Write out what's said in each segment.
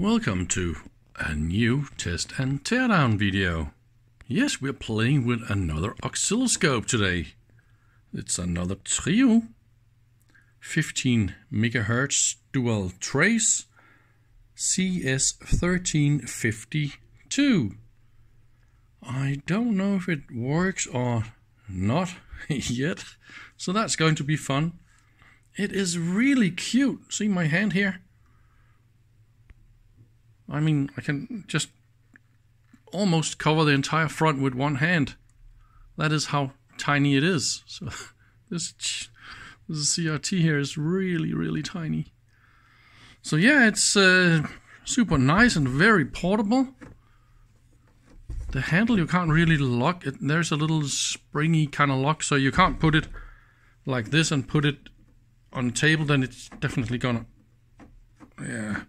Welcome to a new test and teardown video. Yes, we're playing with another oscilloscope today. It's another Trio 15 megahertz dual trace CS1352. I don't know if it works or not yet, so that's going to be fun. It is really cute. See my hand here? I mean, I can just almost cover the entire front with one hand. That is how tiny it is. So this this CRT here is really really tiny. So yeah, it's uh, super nice and very portable. The handle you can't really lock it. There's a little springy kind of lock, so you can't put it like this and put it on the table. Then it's definitely gonna, yeah,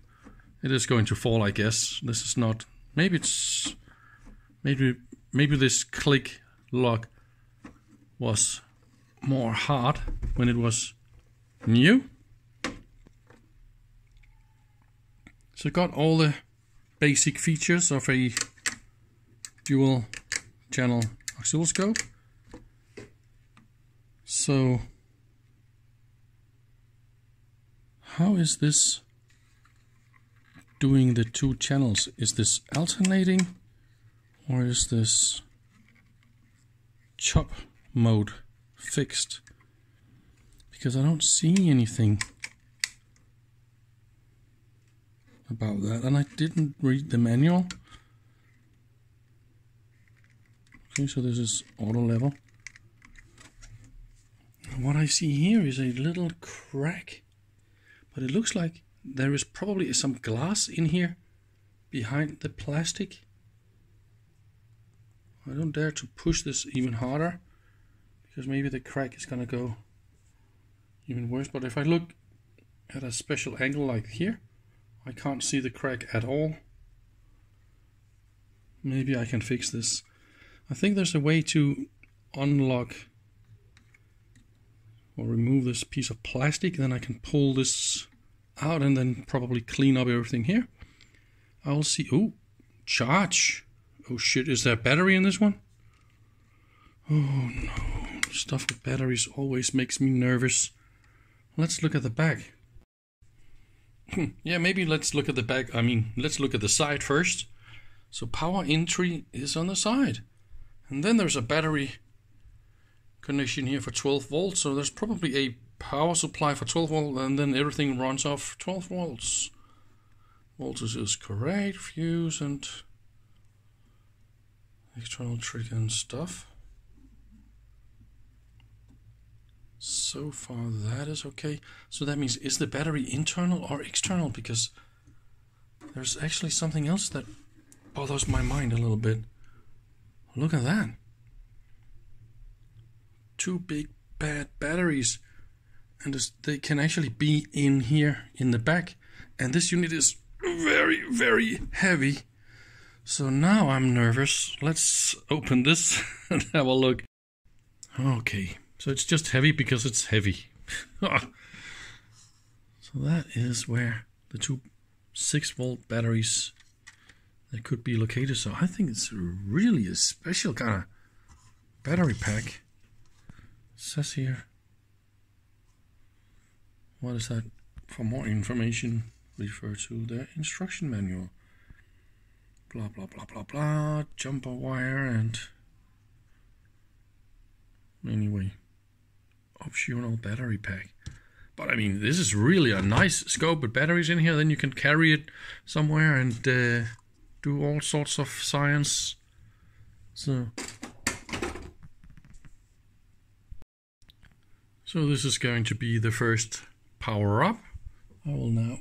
it is going to fall. I guess this is not. Maybe it's maybe maybe this click lock was more hard when it was new. So got all the basic features of a dual channel oscilloscope. So how is this doing the two channels? Is this alternating or is this chop mode fixed? Because I don't see anything about that and I didn't read the manual. Okay, so this is auto level. What I see here is a little crack, but it looks like there is probably some glass in here behind the plastic. I don't dare to push this even harder because maybe the crack is gonna go even worse. But if I look at a special angle like here, I can't see the crack at all. Maybe I can fix this. I think there's a way to unlock or remove this piece of plastic. Then I can pull this out and then probably clean up everything here. I'll see. Oh, charge. Oh shit, is there a battery in this one? Oh no, stuff with batteries always makes me nervous. Let's look at the back. Hmm, yeah, maybe let's look at the back. I mean, let's look at the side first. So power entry is on the side. And then there's a battery connection here for 12 volts. So there's probably a power supply for 12 volts and then everything runs off 12 volts. Voltage is correct, fuse and external trigger and stuff. So far that is okay. So that means is the battery internal or external? Because there's actually something else that bothers my mind a little bit. Look at that. Two big bad batteries and they can actually be in here in the back and this unit is very very heavy so now I'm nervous let's open this and have a look okay so it's just heavy because it's heavy. so that is where the two 6 volt batteries that could be located. So I think it's really a special kind of battery pack. It says here. What is that? For more information, refer to the instruction manual. Blah blah blah blah blah. Jumper wire and anyway optional battery pack. But I mean, this is really a nice scope with batteries in here. Then you can carry it somewhere and uh, do all sorts of science. So, so this is going to be the first power up. I will now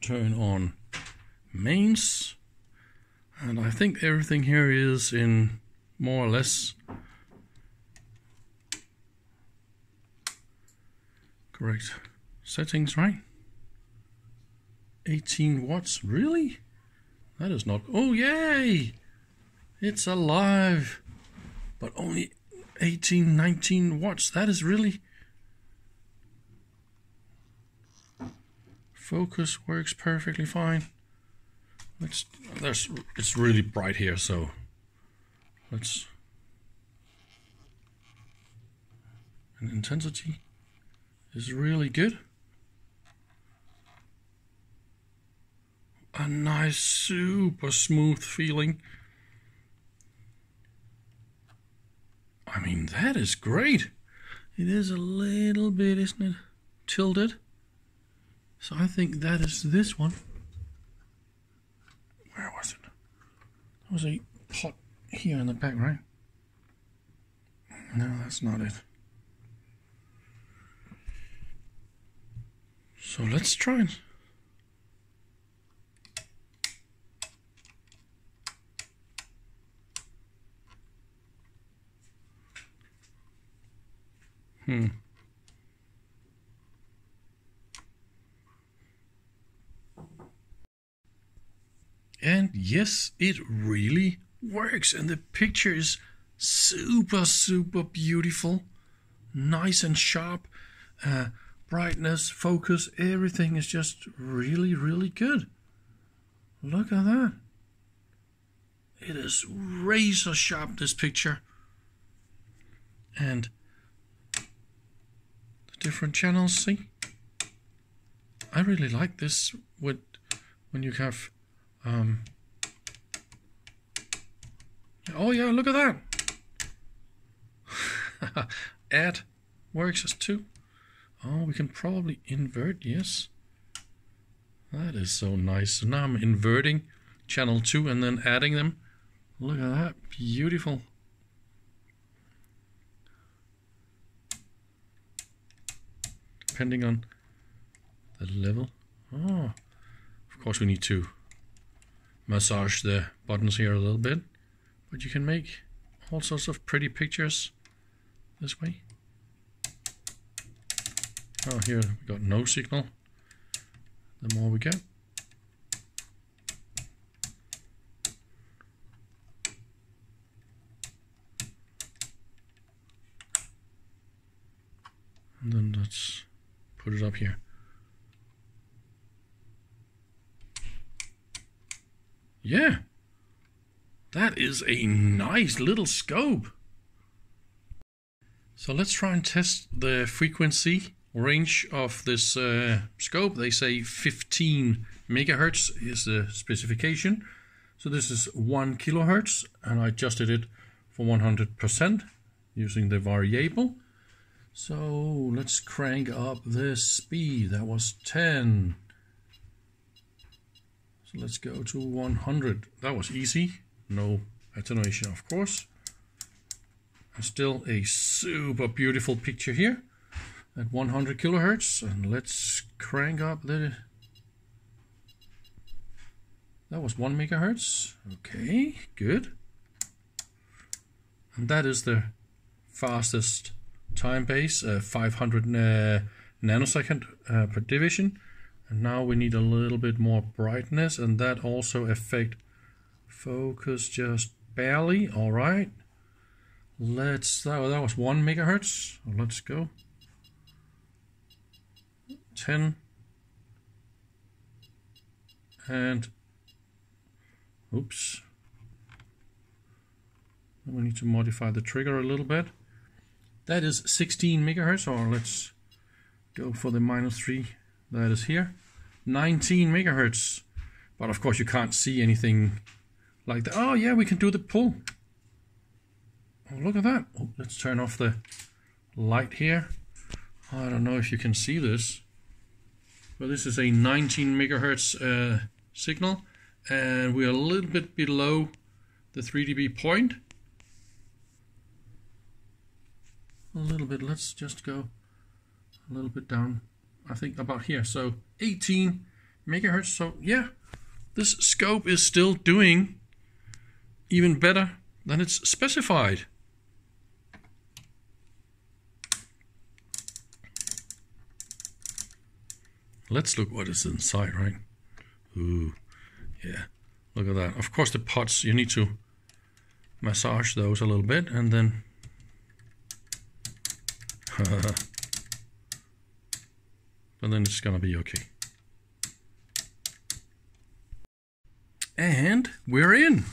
turn on mains. And I think everything here is in more or less correct settings, right? 18 watts, really? That is not, oh yay! It's alive! But only 18, 19 watts, that is really... Focus works perfectly fine. Let's, there's, it's really bright here, so let's, and intensity is really good. A nice, super smooth feeling. I mean, that is great. It is a little bit, isn't it, tilted. So I think that is this one. Where was it? There was a pot here in the back, right? No, that's not it. So let's try it. Hmm. And yes, it really works. And the picture is super, super beautiful. Nice and sharp. Uh, brightness, focus, everything is just really, really good. Look at that. It is razor sharp, this picture. And the different channels, see? I really like this with when you have um, oh yeah, look at that. Add works as two. Oh, we can probably invert, yes. That is so nice. So now I'm inverting channel 2 and then adding them. Look at that, beautiful. Depending on the level. Oh, of course we need to massage the buttons here a little bit. But you can make all sorts of pretty pictures this way. Oh, here we got no signal. The more we get. And then let's put it up here. Yeah. That is a nice little scope. So let's try and test the frequency range of this uh, scope. They say 15 megahertz is the specification. So this is 1 kilohertz and I adjusted it for 100% using the variable. So let's crank up the speed. That was 10. So let's go to 100. That was easy. No attenuation, of course. And still a super beautiful picture here at 100 kilohertz. And let's crank up the... That was 1 megahertz. Okay, good. And that is the fastest time base, uh, 500 uh, nanosecond uh, per division. And now we need a little bit more brightness and that also affect focus just barely. All right. Let's, that, that was one megahertz. Let's go. 10 and oops we need to modify the trigger a little bit that is 16 megahertz or let's go for the minus 3 that is here 19 megahertz. But of course you can't see anything like that. Oh yeah, we can do the pull. Oh, look at that. Oh, let's turn off the light here. I don't know if you can see this. But this is a 19 megahertz uh, signal. And we're a little bit below the 3 dB point. A little bit. Let's just go a little bit down I think about here. So 18 megahertz. So yeah, this scope is still doing even better than it's specified. Let's look what is inside, right? Ooh, yeah, look at that. Of course, the pots, you need to massage those a little bit and then and then it's gonna be okay. And we're in.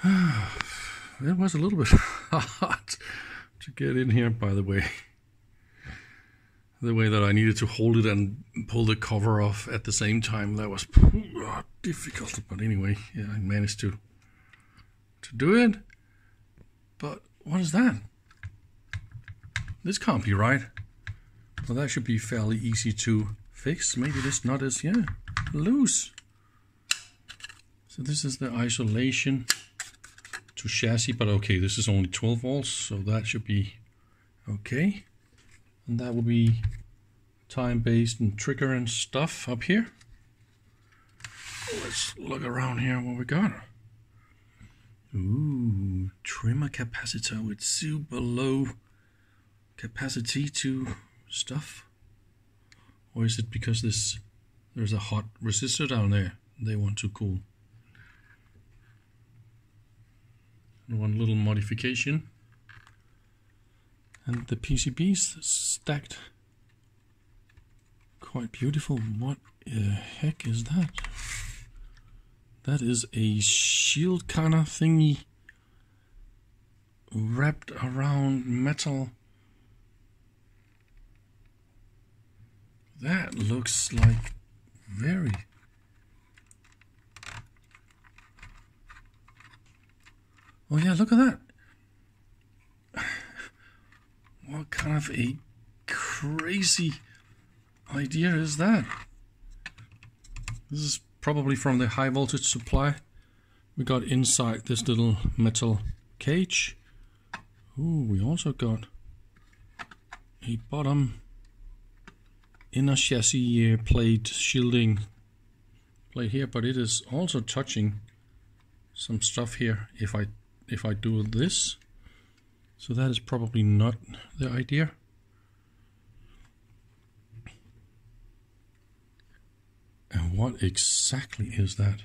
it was a little bit hot to get in here, by the way. The way that I needed to hold it and pull the cover off at the same time, that was difficult. But anyway, yeah, I managed to to do it. But what is that? This can't be right. Well, that should be fairly easy to fix. Maybe this nut is, yeah, loose. So this is the isolation to chassis, but okay, this is only 12 volts, so that should be okay. And that will be time-based and trigger and stuff up here. Let's look around here what we got. Ooh, trimmer capacitor with super low capacity to stuff. Or is it because this there's a hot resistor down there they want to cool? And one little modification. And the PCBs stacked quite beautiful. What the heck is that? That is a shield kind of thingy wrapped around metal. That looks like very Oh yeah, look at that. What kind of a crazy idea is that? This is probably from the high voltage supply. We got inside this little metal cage. Ooh, we also got a bottom inner chassis plate shielding plate here, but it is also touching some stuff here if I if I do this. So that is probably not the idea. And what exactly is that?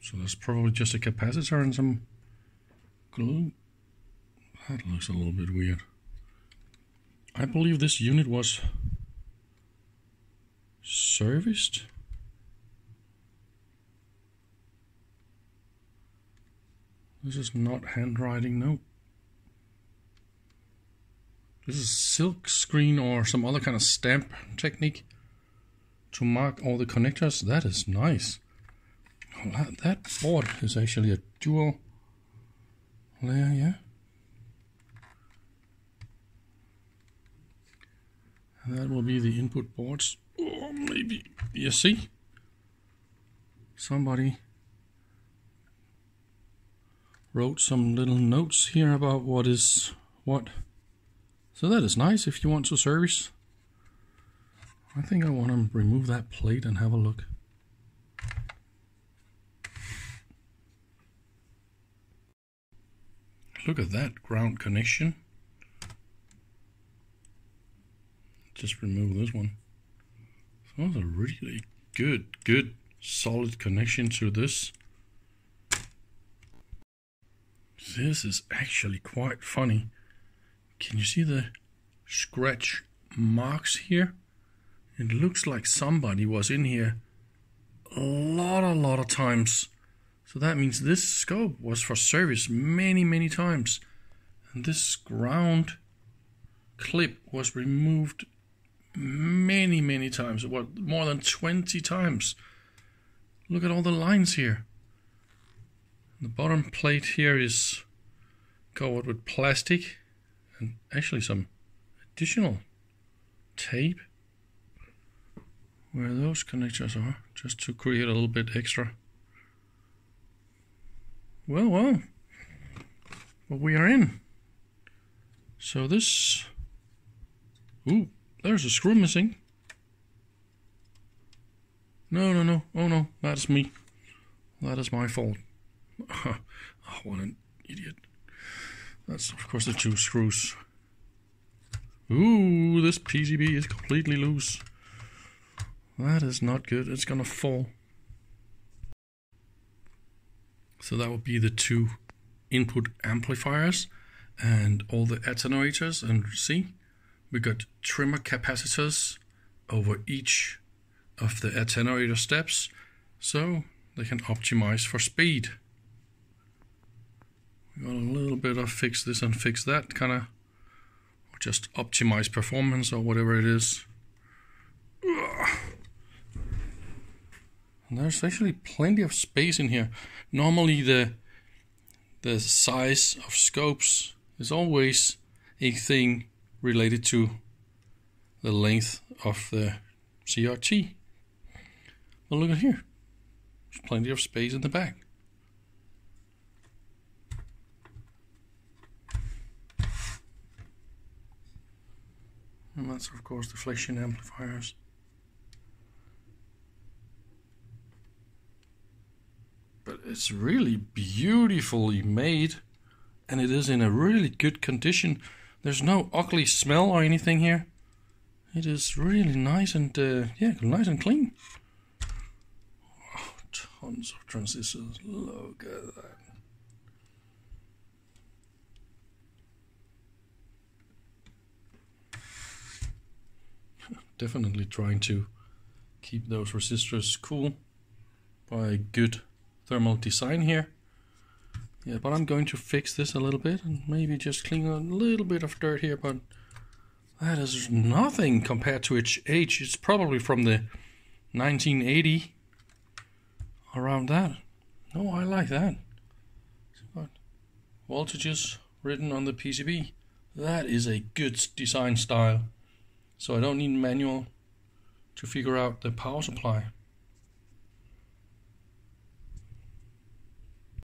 So that's probably just a capacitor and some glue. That looks a little bit weird. I believe this unit was serviced. This is not handwriting, no. This is silk screen or some other kind of stamp technique to mark all the connectors. That is nice. that, board is actually a dual layer, yeah. And that will be the input boards. Or maybe, you see, somebody wrote some little notes here about what is what. So that is nice if you want to service. I think I want to remove that plate and have a look. Look at that ground connection. Just remove this one. So that's a really good, good, solid connection to this. This is actually quite funny. Can you see the scratch marks here? It looks like somebody was in here a lot, a lot of times. So that means this scope was for service many, many times. And this ground clip was removed many, many times. What, more than 20 times. Look at all the lines here. The bottom plate here is covered with plastic and actually some additional tape. Where those connectors are just to create a little bit extra. Well well but we are in. So this ooh there's a screw missing. No no no oh no that's me. That is my fault oh what an idiot that's, of course, the two screws. Ooh, this PCB is completely loose. That is not good. It's gonna fall. So that would be the two input amplifiers and all the attenuators. And see, We got trimmer capacitors over each of the attenuator steps so they can optimize for speed. Got a little bit of fix this and fix that kind of just optimize performance or whatever it is. And there's actually plenty of space in here. Normally the the size of scopes is always a thing related to the length of the CRT. But look at here. There's plenty of space in the back. And that's of course the deflection amplifiers. But it's really beautifully made and it is in a really good condition. There's no ugly smell or anything here. It is really nice and uh, yeah, nice and clean. Oh, tons of transistors. Look at that. Definitely trying to keep those resistors cool by good thermal design here. Yeah, but I'm going to fix this a little bit and maybe just clean a little bit of dirt here, but that is nothing compared to its age. It's probably from the 1980, around that. No, I like that. Voltages written on the PCB. That is a good design style. So I don't need manual to figure out the power supply.